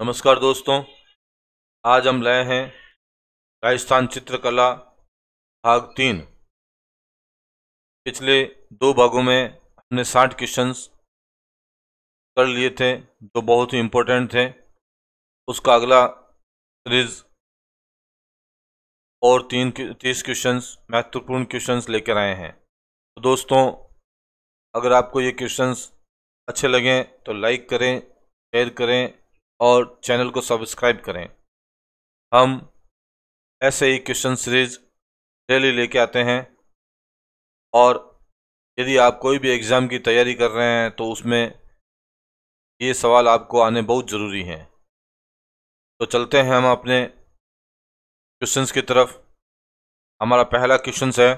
नमस्कार दोस्तों, आज हम लाए हैं राजस्थान चित्रकला भाग तीन। पिछले दो भागों में हमने साठ क्वेश्चंस कर लिए थे, जो बहुत ही इम्पोर्टेंट थे। उसका अगला सीरीज़ और तीन तीस क्वेश्चंस महत्वपूर्ण क्वेश्चंस लेकर आए हैं। तो दोस्तों, अगर आपको ये क्वेश्चंस अच्छे लगें तो लाइक करें शेयर करें और चैनल को सब्सक्राइब करें। हम ऐसे ही क्वेश्चन सीरीज़ डेली लेके आते हैं और यदि आप कोई भी एग्ज़ाम की तैयारी कर रहे हैं तो उसमें ये सवाल आपको आने बहुत ज़रूरी हैं। तो चलते हैं हम अपने क्वेश्चंस की तरफ़। हमारा पहला क्वेश्चन है,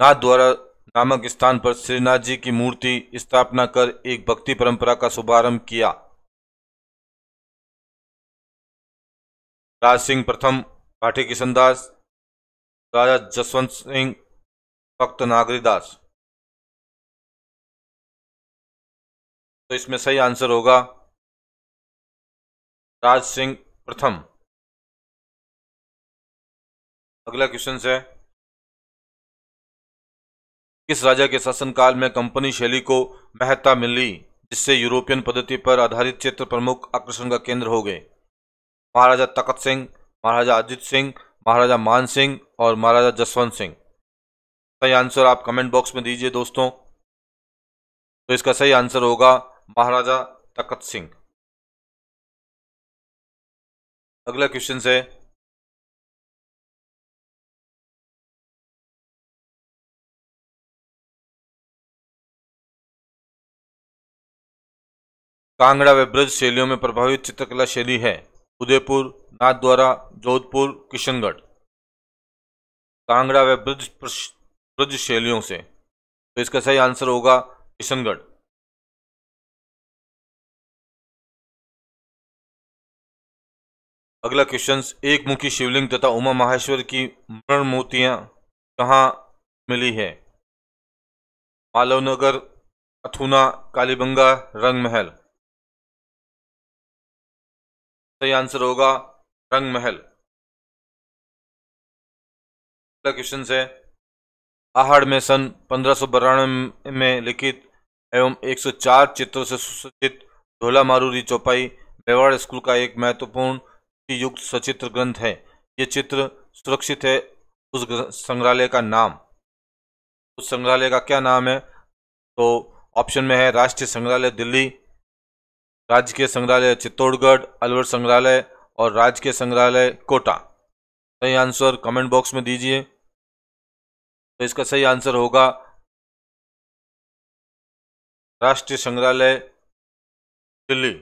नाथ द्वारा नामक स्थान पर श्रीनाथ जी की मूर्ति स्थापना कर एक भक्ति परंपरा का शुभारंभ किया। राज सिंह प्रथम काठी किशन दास, राजा जसवंत सिंह, भक्त नागरीदास तो इसमें सही आंसर होगा, राज सिंह प्रथम। अगला क्वेश्चन है किस राजा के शासनकाल में कंपनी शैली को महत्ता मिली, जिससे यूरोपियन पद्धति पर आधारित क्षेत्र प्रमुख आकर्षण का केंद्र हो गए? महाराजा तकत सिंह, महाराजा अजित सिंह, महाराजा मान सिंह और महाराजा जसवंत सिंह। सही आंसर आप कमेंट बॉक्स में दीजिए दोस्तों। तो इसका सही आंसर होगा महाराजा तकत सिंह। अगला क्वेश्चन है कांगड़ा व ब्रज शैलियों में प्रभावित चित्रकला शैली है। उदयपुर, नाथद्वारा, जोधपुर, किशनगढ़। कांगड़ा व ब्रज ब्रज शैलियों से। तो इसका सही आंसर होगा किशनगढ़। अगला क्वेश्चन एक मुखी शिवलिंग तथा उमा माहेश्वर की मरण मूर्तियाँ कहाँ मिली है? मालवनगर, अथुना, कालीबंगा रंग महल सही आंसर होगा रंग महल क्वेश्चन है आहड़ में सन पंद्रह में लिखित एवं 104 चित्रों से सुसज्जित ढोला मारूरी चौपाई मेवाड़ स्कूल का एक महत्वपूर्ण युक्त सचित्र ग्रंथ है। ये चित्र सुरक्षित है उस संग्रहालय का नाम। उस संग्रहालय का क्या नाम है? तो ऑप्शन में है राष्ट्रीय संग्रहालय दिल्ली। राजकीय संग्रहालय चित्तौड़गढ़, अलवर संग्रहालय और राजकीय संग्रहालय कोटा। सही आंसर कमेंट बॉक्स में दीजिए। तो इसका सही आंसर होगा राष्ट्रीय संग्रहालय दिल्ली।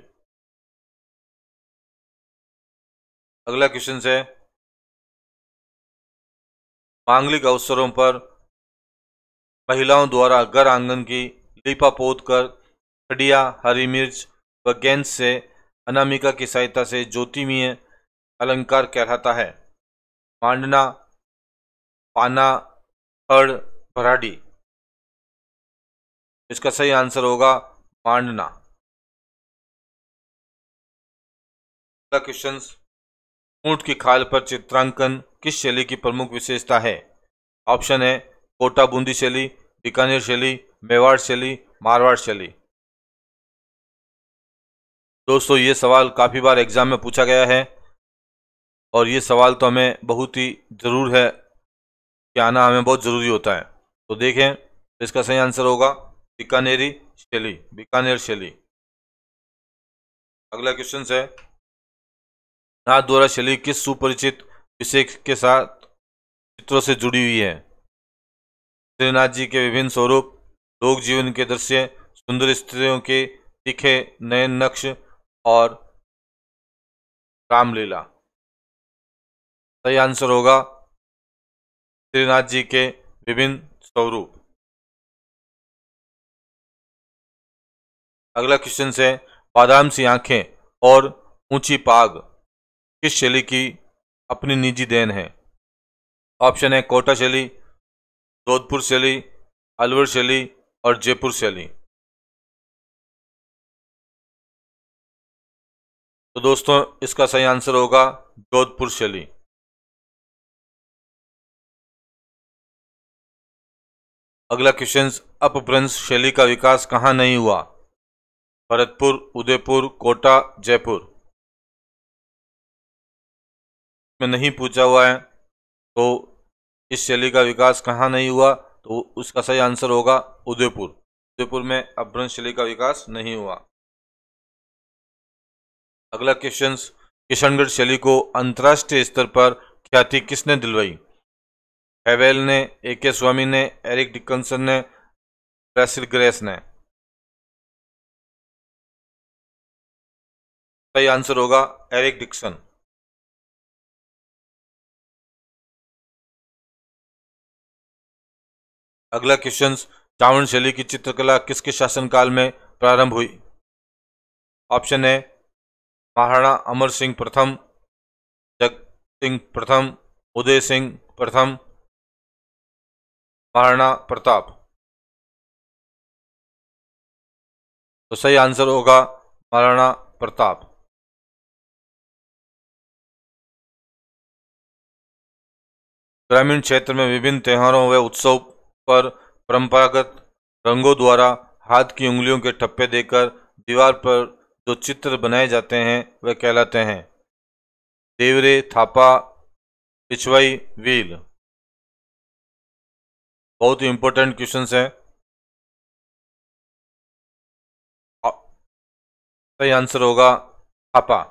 अगला क्वेश्चन है मांगलिक अवसरों पर महिलाओं द्वारा घर आँगन की लिपा पोत कर खड़िया हरी मिर्च व गेंद से, अनामिका की सहायता से ज्योतिमीय अलंकार कहलाता है। मांडना, पाना फड़ भराडी। इसका सही आंसर होगा मांडना। क्वेश्चन ऊँट की खाल पर चित्रांकन किस शैली की प्रमुख विशेषता है? ऑप्शन है कोटा बूंदी शैली, बीकानेर शैली, मेवाड़ शैली, मारवाड़ शैली। दोस्तों, ये सवाल काफ़ी बार एग्ज़ाम में पूछा गया है और ये सवाल तो हमें बहुत ही ज़रूर है कि आना हमें बहुत ज़रूरी होता है। तो देखें, इसका सही आंसर होगा बीकानेरी शैली, बीकानेर शैली। अगला क्वेश्चन है नाथ द्वारा शैली किस सुपरिचित विषय के साथ चित्रों से जुड़ी हुई है? श्रीनाथ जी के विभिन्न स्वरूप, लोक जीवन के दृश्य, सुंदर स्त्रियों के दिखे नए नक्श और रामलीला। सही आंसर होगा श्रीनाथ जी के विभिन्न स्वरूप। अगला क्वेश्चन है बादाम सी आँखें और ऊँची पाग किस शैली की अपनी निजी देन है? ऑप्शन है कोटा शैली, जोधपुर शैली, अलवर शैली और जयपुर शैली। तो दोस्तों, इसका सही आंसर होगा जोधपुर शैली। अगला क्वेश्चन अपभ्रंश शैली का विकास कहाँ नहीं हुआ? भरतपुर, उदयपुर, कोटा, जयपुर। में नहीं पूछा हुआ है तो इस शैली का विकास कहाँ नहीं हुआ? तो उसका सही आंसर होगा उदयपुर। उदयपुर में अपभ्रंश शैली का विकास नहीं हुआ। अगला क्वेश्चन किशनगढ़ शैली को अंतर्राष्ट्रीय स्तर पर ख्याति किसने दिलवाई? हेवेल ने ए के स्वामी ने एरिक डिकन्सन ने ब्रेसिल ग्रेस ने। सही आंसर होगा एरिक डिक्सन अगला क्वेश्चन चावण शैली की चित्रकला किसके शासनकाल में प्रारंभ हुई? ऑप्शन है महाराणा अमर सिंह प्रथम, जग सिंह प्रथम, उदय सिंह प्रथम, महाराणा प्रताप। तो सही आंसर होगा महाराणा प्रताप। ग्रामीण क्षेत्र में विभिन्न त्योहारों व उत्सव पर परंपरागत रंगों द्वारा हाथ की उंगलियों के ठप्पे देकर दीवार पर जो चित्र बनाए जाते हैं वे कहलाते हैं। देवरे, थापा, पिछवाई, व्हील। बहुत ही इंपॉर्टेंट क्वेश्चन है। सही आंसर होगा, थापा।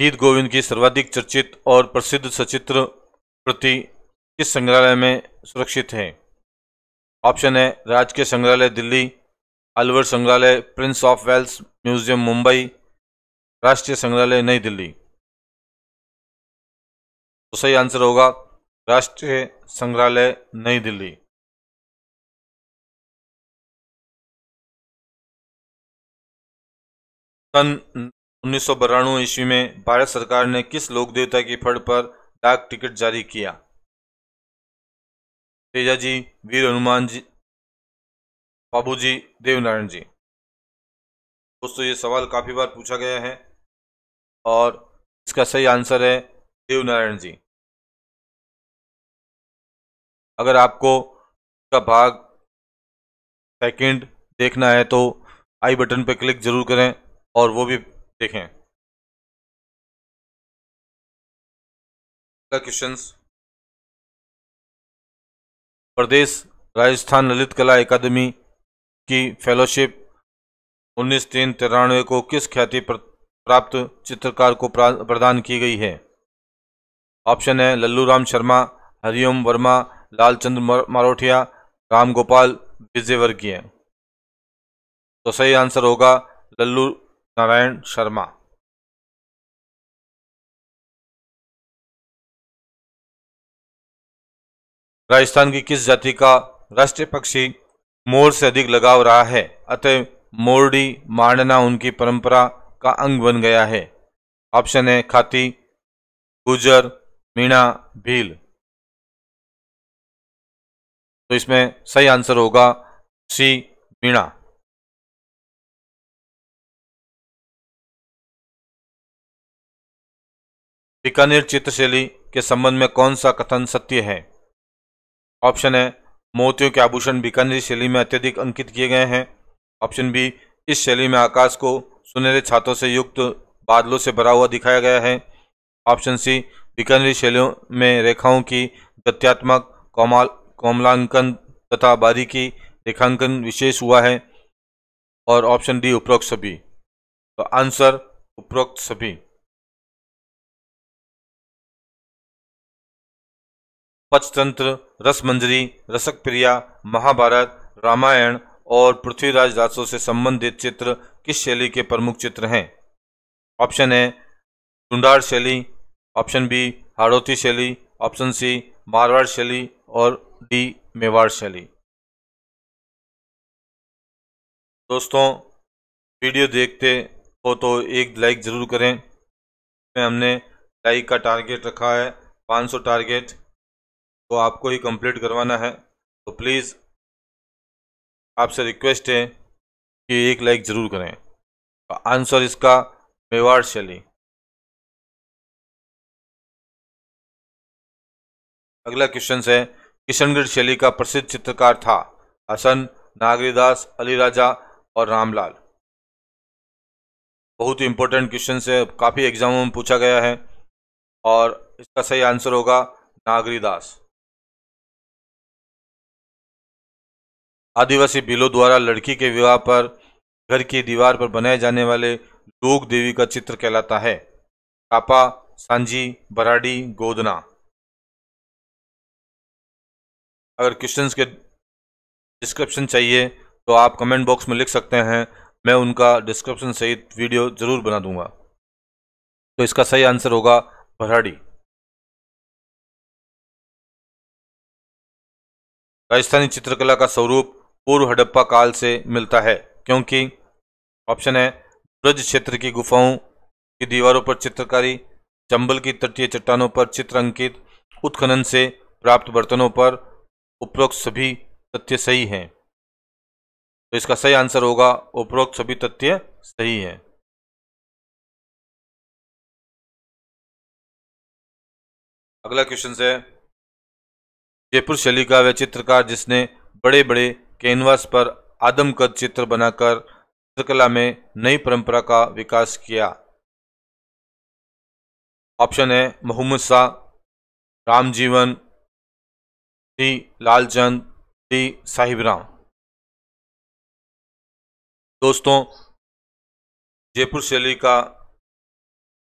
गीत गोविंद की सर्वाधिक चर्चित और प्रसिद्ध सचित्र प्रति किस संग्रहालय में सुरक्षित है? ऑप्शन है राजकीय संग्रहालय दिल्ली, अलवर संग्रहालय Prince of Wales museum Mumbai, राष्ट्रीय संग्रहालय नई दिल्ली। तो सही आंसर होगा राष्ट्रीय संग्रहालय नई दिल्ली। सन उन्नीस सौ ईस्वी में भारत सरकार ने किस लोक देवता की फड़ पर डाक टिकट जारी किया? तेजा जी, वीर हनुमान जी, बाबू जी, देवनारायण जी। दोस्तों, ये सवाल काफ़ी बार पूछा गया है और इसका सही आंसर है देवनारायण जी। अगर आपको का भाग सेकंड देखना है तो आई बटन पर क्लिक ज़रूर करें और वो भी देखें। क्वेश्चन प्रदेश राजस्थान ललित कला अकादमी की फेलोशिप उन्नीस तीन तिरानवे को किस ख्याति प्राप्त चित्रकार को प्रदान की गई है? ऑप्शन है लल्लू राम शर्मा, हरिओम वर्मा लालचंद्र मारोठिया राम गोपाल विजयवर्गीय। तो सही आंसर होगा लल्लू नारायण शर्मा। राजस्थान की किस जाति का राष्ट्रीय पक्षी मोर से अधिक लगाव रहा है? अतः मोरडी मारना उनकी परंपरा का अंग बन गया है। ऑप्शन है खाती, गुजर, मीणा, भील। तो इसमें सही आंसर होगा सी, मीणा। बीकानेर चित्रशैली के संबंध में कौन सा कथन सत्य है? ऑप्शन है, मोतियों के आभूषण बीकानेरी शैली में अत्यधिक अंकित किए गए हैं। ऑप्शन बी, इस शैली में आकाश को सुनहरे छातों से युक्त बादलों से भरा हुआ दिखाया गया है। ऑप्शन सी बीकानेरी शैलियों में रेखाओं की गत्यात्मक कौमाल, कोमलांकन तथा बारीकी रेखांकन विशेष हुआ है। और ऑप्शन डी, उपरोक्त सभी। तो आंसर, उपरोक्त सभी। पंचतंत्र, रसमंजरी रसक प्रिया महाभारत, रामायण और पृथ्वीराज राजों से संबंधित चित्र किस शैली के प्रमुख चित्र हैं? ऑप्शन है टुंडार शैली, ऑप्शन बी, हाड़ौती शैली, ऑप्शन सी, मारवाड़ शैली और डी, मेवाड़ शैली। दोस्तों, वीडियो देखते हो तो एक लाइक ज़रूर करें। हमने लाइक का टारगेट रखा है 500 टारगेट। तो आपको ही कंप्लीट करवाना है। तो प्लीज़ आपसे रिक्वेस्ट है कि एक लाइक ज़रूर करें। तो आंसर इसका, मेवाड़ शैली। अगला क्वेश्चन है, किशनगढ़ शैली का प्रसिद्ध चित्रकार था, हसन नागरीदास अली राजा और रामलाल। बहुत ही इंपॉर्टेंट क्वेश्चन है, काफ़ी एग्जामों में पूछा गया है और इसका सही आंसर होगा नागरीदास। आदिवासी बिलों द्वारा लड़की के विवाह पर, घर की दीवार पर बनाए जाने वाले लोक देवी का चित्र कहलाता है। कापा, सांझी, बराडी, गोदना। अगर क्वेश्चंस के डिस्क्रिप्शन चाहिए तो आप कमेंट बॉक्स में लिख सकते हैं। मैं उनका डिस्क्रिप्शन सहित वीडियो ज़रूर बना दूँगा। तो इसका सही आंसर होगा भराड़ी राजस्थानी चित्रकला का स्वरूप पूर्व हड़प्पा काल से मिलता है, क्योंकि ऑप्शन है, ब्रज क्षेत्र की गुफाओं की दीवारों पर चित्रकारी, चंबल की तटीय चट्टानों पर चित्र अंकित, उत्खनन से प्राप्त बर्तनों पर उपरोक्त सभी तथ्य सही हैं। तो इसका सही आंसर होगा, उपरोक्त सभी तथ्य सही है। अगला क्वेश्चन है जयपुर शैली का वह चित्रकार जिसने बड़े बड़े कैनवास पर आदमकद चित्र बनाकर चित्रकला में नई परंपरा का विकास किया। ऑप्शन है मोहम्मद शाह, रामजीवन डी लालचंद डी साहिब राम दोस्तों, जयपुर शैली का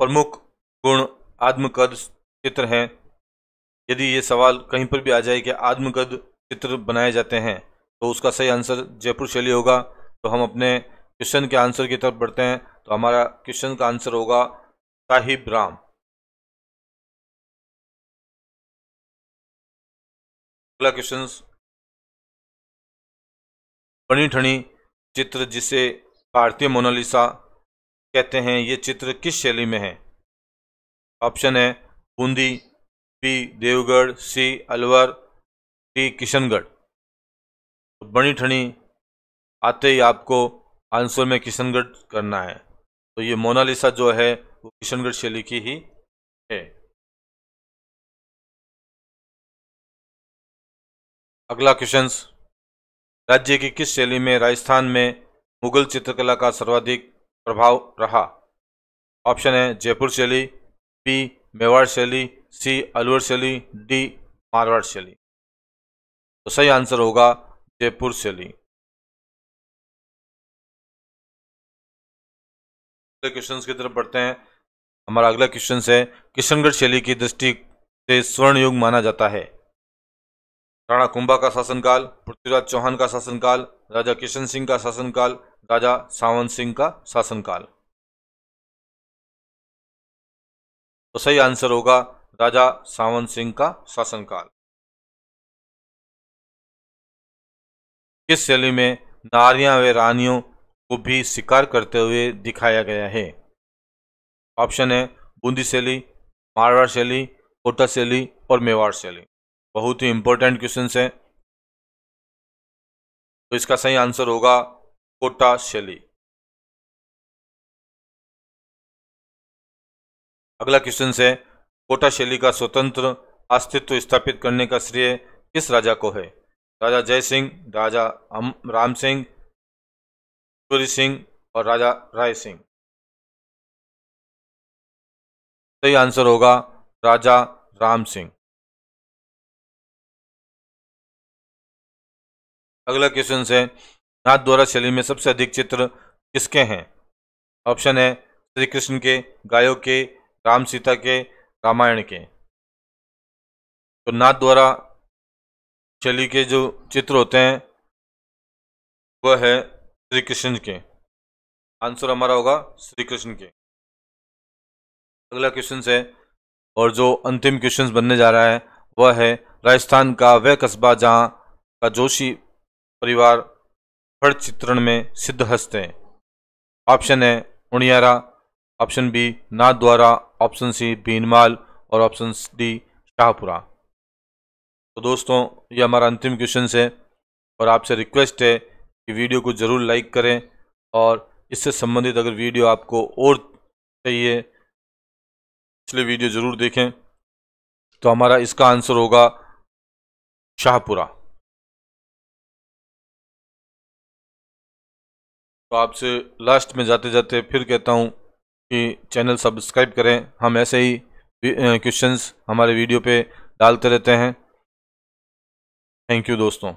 प्रमुख गुण आत्मकद चित्र हैं। यदि ये सवाल कहीं पर भी आ जाए कि आत्मकद चित्र बनाए जाते हैं तो उसका सही आंसर जयपुर शैली होगा। तो हम अपने क्वेश्चन के आंसर की तरफ़ बढ़ते हैं। तो हमारा क्वेश्चन का आंसर होगा, साहिब राम। अगला क्वेश्चन बनी ठनी चित्र जिसे भारतीय मोनालिसा कहते हैं, ये चित्र किस शैली में है? ऑप्शन है, Bundi B Devgarh C Alwar D Kishangarh. तो बनी ठनी आते ही आपको आंसर में किशनगढ़ करना है। तो ये मोनालिसा जो है, वो किशनगढ़ शैली की ही है। अगला क्वेश्चन राज्य की किस शैली में राजस्थान में मुगल चित्रकला का सर्वाधिक प्रभाव रहा? ऑप्शन है, जयपुर शैली बी मेवाड़ शैली, सी, अलवर शैली, डी, मारवाड़ शैली। तो सही आंसर होगा जयपुर शैली अगले क्वेश्चन की तरफ़ बढ़ते हैं। हमारा अगला क्वेश्चन है, किशनगढ़ शैली की दृष्टि से स्वर्ण युग माना जाता है। राणा कुंभा का शासनकाल, पृथ्वीराज चौहान का शासनकाल, राजा किशन सिंह का शासनकाल, राजा सावंत सिंह का शासनकाल। तो सही आंसर होगा, राजा सावंत सिंह का शासनकाल। किस शैली में नारियाँ व रानियों को भी शिकार करते हुए दिखाया गया है। ऑप्शन है, बूंदी शैली, मारवाड़ शैली, कोटा शैली और मेवाड़ शैली। बहुत ही इंपॉर्टेंट क्वेश्चन है। तो इसका सही आंसर होगा कोटा शैली। अगला क्वेश्चन है, कोटा शैली का स्वतंत्र अस्तित्व स्थापित करने का श्रेय किस राजा को है? राजा जय सिंह, राजा राम सिंह, सूर्य सिंह और राजा राय सिंह। सही आंसर होगा राजा राम सिंह। अगला क्वेश्चन है, नाथ द्वारा शैली में सबसे अधिक चित्र किसके हैं? ऑप्शन है श्री कृष्ण के, गायों के, राम सीता के, रामायण के। तो नाथ द्वारा शैली के जो चित्र होते हैं वह है श्री कृष्ण के। आंसर हमारा होगा श्री कृष्ण के। अगला क्वेश्चन है और जो अंतिम क्वेश्चन बनने जा रहा है, वह है राजस्थान का वह कस्बा जहाँ का जोशी परिवार फड़ चित्रण में सिद्ध हस्त हैं। ऑप्शन है उणियारा ऑप्शन बी नाथ द्वारा ऑप्शन सी बीनमाल और ऑप्शन डी शाहपुरा। तो दोस्तों, ये हमारा अंतिम क्वेश्चन है और आपसे रिक्वेस्ट है कि वीडियो को ज़रूर लाइक करें और इससे संबंधित अगर वीडियो आपको और चाहिए पिछले वीडियो ज़रूर देखें। तो हमारा इसका आंसर होगा शाहपुरा। तो आपसे लास्ट में जाते जाते फिर कहता हूँ कि चैनल सब्सक्राइब करें। हम ऐसे ही क्वेश्चंस हमारे वीडियो पे डालते रहते हैं। थैंक यू दोस्तों।